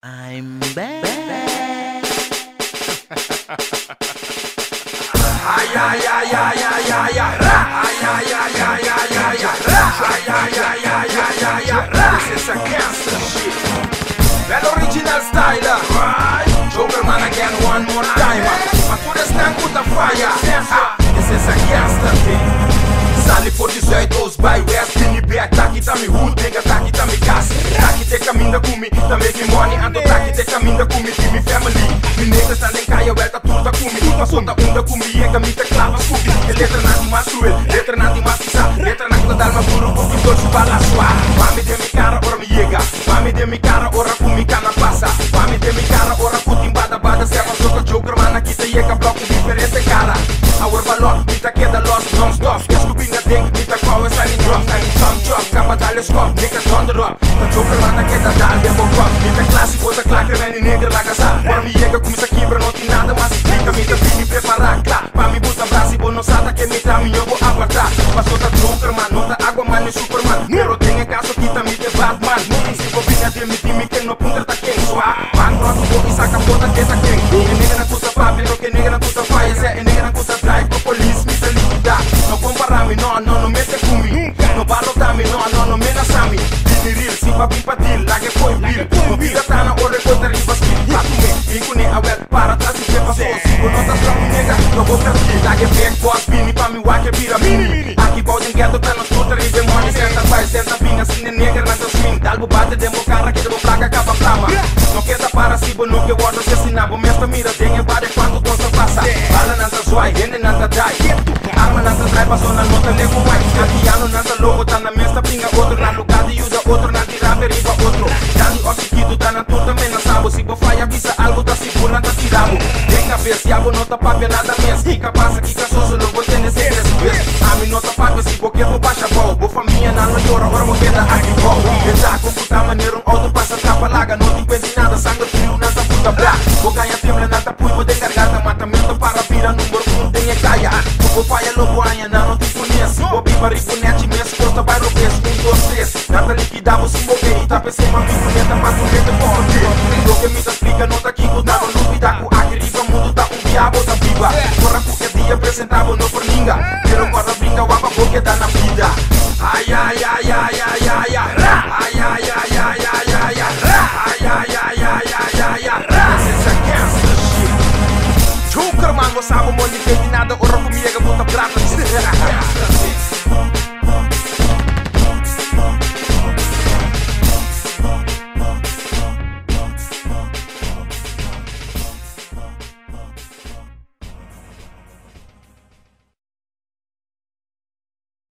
I'm back. Ay, ay, ra. Ay, ay, ay, ay, ay, ay, ay, ra. Ay, ay, ay, ay, ay, ay, ay, ra. This is a gangster shit. That original right? Joker man again one more time. But to the stand with the fire. Ah, This is a gangster thing. Sali for 18 by West Kini back Taki tami hood gas Taki te kaminda kumi Ta make me money Ando taki te kaminda kumi Ti mi family. Mi nigga standing kaya Welta tulta kumi Masonta unda kumi Yega mi te klava skubi E letra nanti mas cruel Letra nanti mas pisa Letra nanti dal ma puro Porque dolce bala sua. Mami de mi cara ora mi yega Mami de mi cara ora kumi kana passa. Mami de mi cara ora kutim bada. Bada Serva soka joker mana kita yega Bloco diferente cara. Our balon Mita queda lost non-stop. Descobri nga ding kwawe signing drop Signing some drop Kapa telescope Nigga thunder up Ta joker mana queda dal Demo pop Mita clássico Outra claque Reni negra laga sa Ora mi yega Kumisa quebra Não tem nada mas Mita mita fini preparar Claro Pa mi buta brasi Bono sata Que mita mi yobo aguardar. Passou joker man Nota água man E superman Pero tem em caso Kita mi de Batman Muting si bobina De mi timi Que no punta ta quem Sua Man pronto Bo isa kapota Que ta quem no otra vida I get back for mini pa mi wake pira mini. Aquí boden ghetto tan los tutor y demo ni senta pa senta pinga sin negra na tos min Dalbo bate demo carra que demo placa capa flama No queda para si bono que water se sinabo. Mesta mira dengue bade cuando cosa pasa Bala nanta zwai, ene nanta dai Arma nanta dai paso na nota nego wai Capiano nanta logo tan na mesta pinga otro Na lugar de ayuda otro nanti rapper iba otro Dani oxiquido tan na tuta mena sabo Si bo falla visa algo da segura nanta tirabo Cabeça Yabo nota papia Nada mes Kika passa Kika soso Logo tende se desvés Ami nota papia Si bo quero baixa bom Bo família na no llora Ora mo queda aqui bom Pensar computar maneiro Um outro passa Tapa laga. Não te em nada Sangue frio Nanta puta blá. Bo ganha tempo Nanta pui Bo descargar Matamento para vira Número um Tem é caia Bo faia lobo anha Não te conhece Bo biba ribonete Mes Costa vai no peso Um, dois, três Nata liquidava Se mover E tá pensando Uma biconeta Mas não rende Por Apresentava No por ninga Pero guarda brinca Wapa porque dá na vida Ai, ai, ai, ai, ai, ai, ai, ra. ai, ai, ai, ai, ai, ai, ai, ra. ai, ai, ai, ai, ai, ai, ai, ra. This is a gangster shit. Joker man, você sabe, mano, não tem nada, ora comigo, puta prata, this is a gangster shit.